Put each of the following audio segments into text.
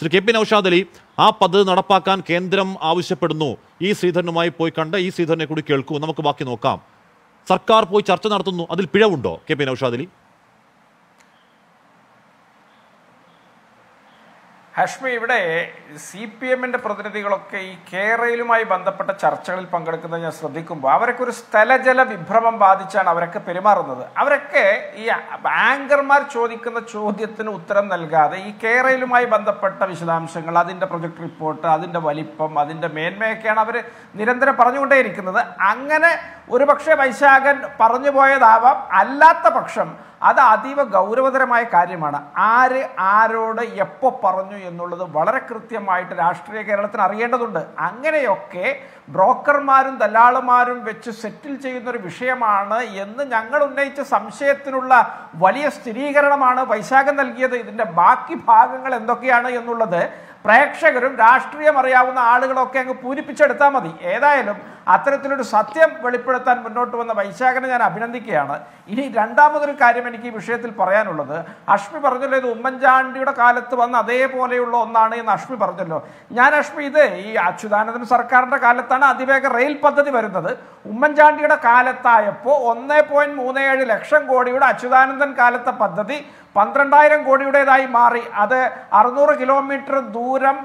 Shri K P Naushad Ali ആ പദ്ധതി നടപ്പാക്കാൻ കേന്ദ്രം ആവശ്യപ്പെടുന്നു. ഈ ശ്രീധരനുമായി പോയി കണ്ട് ഈ ശ്രീധരനെ കൂടി കേൾക്കൂ. നമുക്ക് ബാക്കി നോക്കാം. സർക്കാർ പോയി ചർച്ച നടത്തുന്നു. അതിൽ പിഴവുണ്ടോ കെ പി നൌഷാദ് അലി? ഹഷ്മി ഇവിടെ സി പി എമ്മിന്റെ പ്രതിനിധികളൊക്കെ ഈ കേരളയിലുമായി ബന്ധപ്പെട്ട ചർച്ചകളിൽ പങ്കെടുക്കുന്നത് ഞാൻ ശ്രദ്ധിക്കുമ്പോൾ അവരൊക്കെ ഒരു സ്ഥലജല വിഭ്രമം ബാധിച്ചാണ് അവരൊക്കെ പെരുമാറുന്നത്. അവരൊക്കെ ഈ ആങ്കർമാർ ചോദിക്കുന്ന ചോദ്യത്തിന് ഉത്തരം നൽകാതെ ഈ കേരളയിലുമായി ബന്ധപ്പെട്ട വിശദാംശങ്ങൾ അതിന്റെ പ്രൊജക്ട് റിപ്പോർട്ട് അതിന്റെ വലിപ്പം അതിന്റെ മേന്മയൊക്കെയാണ് അവർ നിരന്തരം പറഞ്ഞുകൊണ്ടേയിരിക്കുന്നത്. അങ്ങനെ ഒരുപക്ഷെ വൈശാഖൻ പറഞ്ഞു പോയതാവാം. അല്ലാത്ത പക്ഷം അത് അതീവ ഗൗരവതരമായ കാര്യമാണ്. ആര് ആരോട് എപ്പോൾ പറഞ്ഞു എന്നുള്ളത് വളരെ കൃത്യമായിട്ട് രാഷ്ട്രീയ കേരളത്തിന് അറിയേണ്ടതുണ്ട്. അങ്ങനെയൊക്കെ ബ്രോക്കർമാരും ദല്ലാളുമാരും വെച്ച് സെറ്റിൽ ചെയ്യുന്ന ഒരു വിഷയമാണ് എന്ന് ഞങ്ങൾ ഉന്നയിച്ച സംശയത്തിനുള്ള വലിയ സ്ഥിരീകരണമാണ് വൈശാഖം നൽകിയത്. ഇതിന്റെ ബാക്കി ഭാഗങ്ങൾ എന്തൊക്കെയാണ് എന്നുള്ളത് പ്രേക്ഷകരും രാഷ്ട്രീയം അറിയാവുന്ന ആളുകളൊക്കെ അങ്ങ് പൂരിപ്പിച്ചെടുത്താൽ മതി. ഏതായാലും അത്തരത്തിലൊരു സത്യം വെളിപ്പെടുത്താൻ മുന്നോട്ട് വന്ന വൈശാഖനെ ഞാൻ അഭിനന്ദിക്കുകയാണ്. ഇനി രണ്ടാമതൊരു കാര്യം എനിക്ക് ഈ വിഷയത്തിൽ പറയാനുള്ളത്. അഷ്മി പറഞ്ഞല്ലോ ഇത് ഉമ്മൻചാണ്ടിയുടെ കാലത്ത് വന്ന അതേപോലെയുള്ള ഒന്നാണ് എന്ന് അഷ്മി പറഞ്ഞല്ലോ. ഞാൻ അഷ്മി ഇത് ഈ അച്യുതാനന്ദൻ സർക്കാരിന്റെ കാലത്താണ് അതിവേഗ റെയിൽ പദ്ധതി വരുന്നത്. ഉമ്മൻചാണ്ടിയുടെ കാലത്തായപ്പോൾ ഒന്നേ ലക്ഷം കോടിയുടെ അച്യുതാനന്ദൻ കാലത്തെ പദ്ധതി പന്ത്രണ്ടായിരം കോടിയുടേതായി മാറി. അത് അറുന്നൂറ് കിലോമീറ്റർ ദൂരം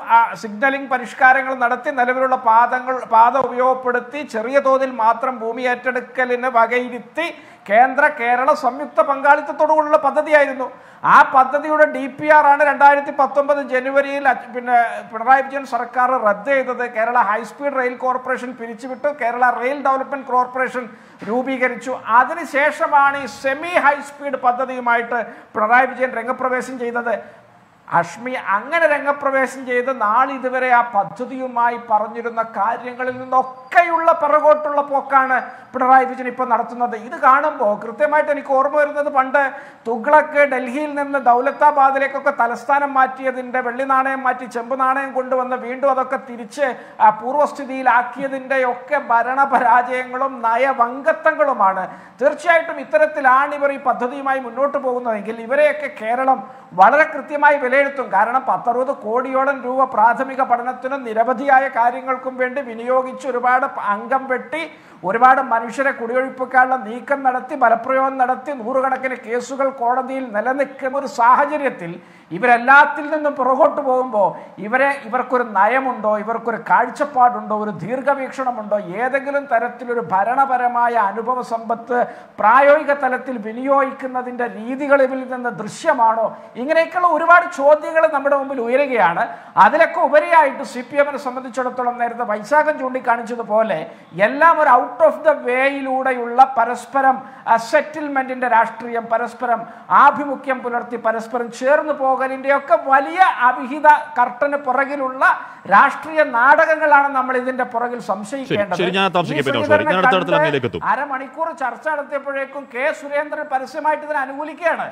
സിഗ്നലിംഗ് പരിഷ്കാരങ്ങൾ നടത്തി നിലവിലുള്ള പാതങ്ങൾ പാത ഉപയോഗപ്പെടുത്തി ചെറിയ തോതിൽ മാത്രം ഭൂമി ഏറ്റെടുക്കലിന് വകയിരുത്തി കേന്ദ്ര കേരള സംയുക്ത പങ്കാളിത്തത്തോടുകൂടിയുള്ള പദ്ധതിയായിരുന്നു. ആ പദ്ധതിയുടെ ഡി പി ആർ ആണ് രണ്ടായിരത്തി പത്തൊമ്പത് ജനുവരിയിൽ പിന്നെ പിണറായി വിജയൻ സർക്കാർ റദ്ദ് ചെയ്തത്. കേരള ഹൈസ്പീഡ് റെയിൽ കോർപ്പറേഷൻ പിരിച്ചുവിട്ടു. കേരള റെയിൽ ഡെവലപ്മെന്റ് കോർപ്പറേഷൻ രൂപീകരിച്ചു. അതിനുശേഷമാണ് ഈ സെമി ഹൈസ്പീഡ് പദ്ധതിയുമായിട്ട് പിണറായി വിജയൻ രംഗപ്രവേശം ചെയ്തത്. അഷ്മി അങ്ങനെ രംഗപ്രവേശം ചെയ്ത് നാളിതുവരെ ആ പദ്ധതിയുമായി പറഞ്ഞിരുന്ന കാര്യങ്ങളിൽ നിന്നൊക്കെയുള്ള പിറകോട്ടുള്ള പോക്കാണ് പിണറായി വിജയൻ ഇപ്പോൾ നടത്തുന്നത്. ഇത് കാണുമ്പോൾ കൃത്യമായിട്ട് എനിക്ക് ഓർമ്മ വരുന്നത് പണ്ട് തുഗ്ലക്ക് ഡൽഹിയിൽ നിന്ന് ദൗലത്താബാദിലേക്കൊക്കെ തലസ്ഥാനം മാറ്റിയതിന്റെ വെള്ളി നാണയം മാറ്റി ചെമ്പ് നാണയം കൊണ്ടുവന്ന് വീണ്ടും അതൊക്കെ തിരിച്ച് പൂർവസ്ഥിതിയിലാക്കിയതിന്റെ ഒക്കെ ഭരണപരാജയങ്ങളും നയവങ്കത്വങ്ങളുമാണ് തീർച്ചയായിട്ടും ഇത്തരത്തിലാണ് ഇവർ ഈ പദ്ധതിയുമായി മുന്നോട്ട് പോകുന്നതെങ്കിൽ ഇവരെയൊക്കെ കേരളം വളരെ കൃത്യമായി വിലയിരുത്തും. കാരണം പത്തറുപത് കോടിയോളം രൂപ പ്രാഥമിക പഠനത്തിനും നിരവധിയായ കാര്യങ്ങൾക്കും വേണ്ടി വിനിയോഗിച്ച് ഒരുപാട് അംഗം വെട്ടി ഒരുപാട് മനുഷ്യരെ കുടിയൊഴിപ്പിക്കാനുള്ള നീക്കം നടത്തി ബലപ്രയോഗം നടത്തി നൂറുകണക്കിന് കേസുകൾ കോടതിയിൽ നിലനിൽക്കുന്ന ഒരു സാഹചര്യത്തിൽ ഇവരെല്ലാത്തിൽ നിന്നും പുറകോട്ട് പോകുമ്പോൾ ഇവരെ ഇവർക്കൊരു നയമുണ്ടോ ഇവർക്കൊരു കാഴ്ചപ്പാടുണ്ടോ ഒരു ദീർഘവീക്ഷണമുണ്ടോ ഏതെങ്കിലും തരത്തിലൊരു ഭരണപരമായ അനുഭവ സമ്പത്ത് പ്രായോഗിക തലത്തിൽ വിനിയോഗിക്കുന്നതിന്റെ രീതികൾ ഇവരിൽ നിന്ന് ദൃശ്യമാണോ? ഇങ്ങനെയൊക്കെയുള്ള ഒരുപാട് ചോദ്യങ്ങൾ നമ്മുടെ മുമ്പിൽ ഉയരുകയാണ്. അതിലൊക്കെ ഉപരിയായിട്ട് സി പി എമ്മിനെ സംബന്ധിച്ചിടത്തോളം നേരത്തെ വൈശാഖം ചൂണ്ടിക്കാണിച്ചതുപോലെ എല്ലാം ഒരു ഔട്ട് ഓഫ് ദ വേയിലൂടെയുള്ള പരസ്പരം സെറ്റിൽമെന്റിന്റെ രാഷ്ട്രീയം പരസ്പരം ആഭിമുഖ്യം പുലർത്തി പരസ്പരം ചേർന്ന് പോകലിന്റെ ഒക്കെ വലിയ അവിഹിത കർട്ടന് പുറകിലുള്ള രാഷ്ട്രീയ നാടകങ്ങളാണ് നമ്മൾ ഇതിന്റെ പുറകിൽ സംശയിക്കേണ്ടത്. അരമണിക്കൂർ ചർച്ച നടത്തിയപ്പോഴേക്കും കെ സുരേന്ദ്രൻ പരസ്യമായിട്ട് ഇതിനെ അനുകൂലിക്കുകയാണ്.